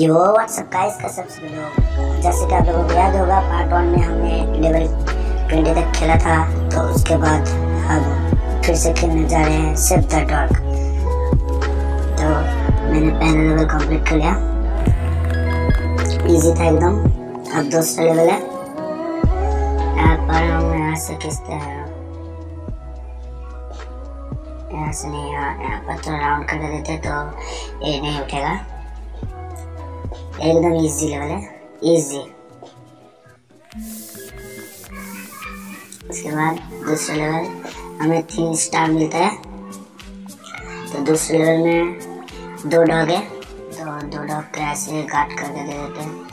यो WhatsApp guys का सबसे लोग जैसे कि आप लोगों को याद होगा पार्ट वन में हमने लेवल ट्वेंटी तक खेला था तो उसके बाद हम फिर से खेलने जा रहे हैं सिर्फ़ द डॉग तो मैंने पहला लेवल कंप्लीट कर लिया। इजी था एकदम। अब दूसरा लेवल है। यहाँ पर हम यहाँ से खींचते हैं। यहाँ से नहीं यहाँ यहाँ पर तो राउंड कर देते तो ये नहीं उठेगा। एकदम इजी लेवल है इजी उसके बाद दूसरे लेवल हमें तीन स्टार मिलता है तो दूसरे लेवल में दो डॉग है तो दो डॉग को ऐसे काट करके दे देते हैं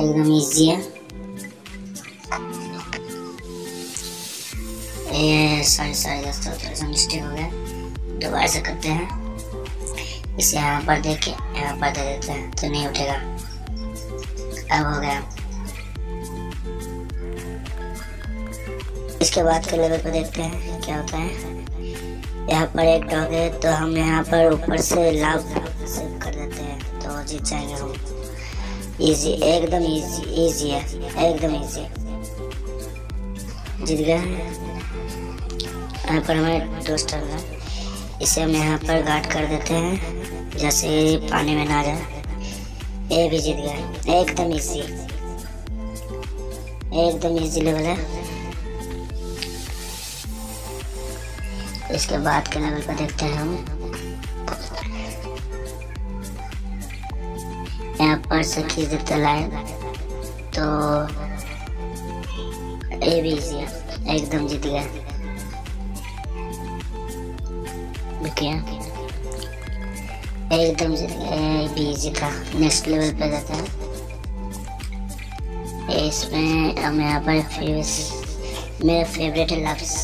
एकदम इजी है ये सॉरी सॉरी दोस्तों थोड़ा सा मिस्टेक हो गया दोबारा से करते हैं इसे यहाँ पर देखे यहाँ पर दे देते हैं तो नहीं उठेगा। अब हो गया। इसके बाद के लेवल पर देखते हैं क्या होता है। यहाँ पर एक डॉग है तो हम यहाँ पर ऊपर से लाभ सेव कर देते हैं तो जीत जाएँगे हम। इजी एकदम इजी इजी है, एकदम इजी जीत गए। यहाँ पर हमें दोस्त है। इसे हम यहाँ पर गार्ड कर देते हैं, जैसे पानी में ना जाए। ये भी जीत गया। एकदम इजी एकदम इजी लेवल है। इसके बाद के लेवल पर देखते हैं हम। यहाँ पर से खींच देते लाइन तो ये भी इजी है। एकदम जीत गया। देखिए एकदम बिज़ी था नेक्स्ट लेवल पे जाते हैं। इसमें हम यहाँ पर मेरा फेवरेट है लव्स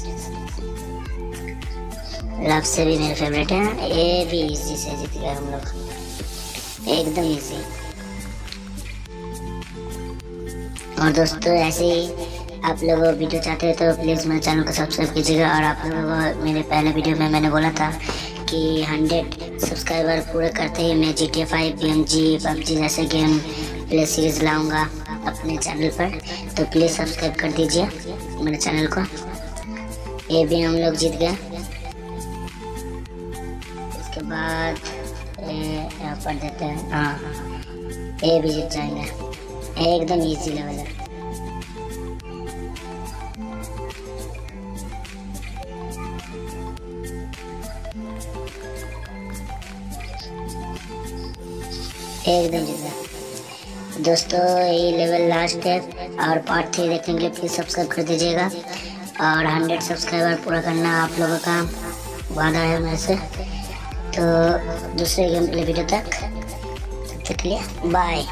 लव से भी मेरे फेवरेट है। ये भी इजी से जीत गए हम लोग। एकदम इजी और दोस्तों, ऐसे ही आप लोग वीडियो चाहते हैं तो प्लीज़ मेरे चैनल को सब्सक्राइब कीजिएगा और आप लोग मेरे पहले वीडियो में मैंने बोला था कि हंड्रेड सब्सक्राइबर पूरे करते ही मैं G T five B M G PUBG जैसे गेम प्ले सीरीज़ लाऊँगा अपने चैनल पर। तो प्लीज़ सब्सक्राइब कर दीजिए मेरे चैनल को। ये भी हम लोग जीत गए। इसके बाद यहाँ पर देते हैं। हाँ ये भी जीत जाएँगे। एकदम इजी लेवल है। एकदम जैसा। दोस्तों, ये लेवल लास्ट है और पार्ट थ्री देखने के लिए प्लीज़ सब्सक्राइब कर दीजिएगा और हंड्रेड सब्सक्राइबर पूरा करना आप लोगों का वादा है मेरे से। तो दूसरे गेम प्ले वीडियो तक, तब तक के लिए बाय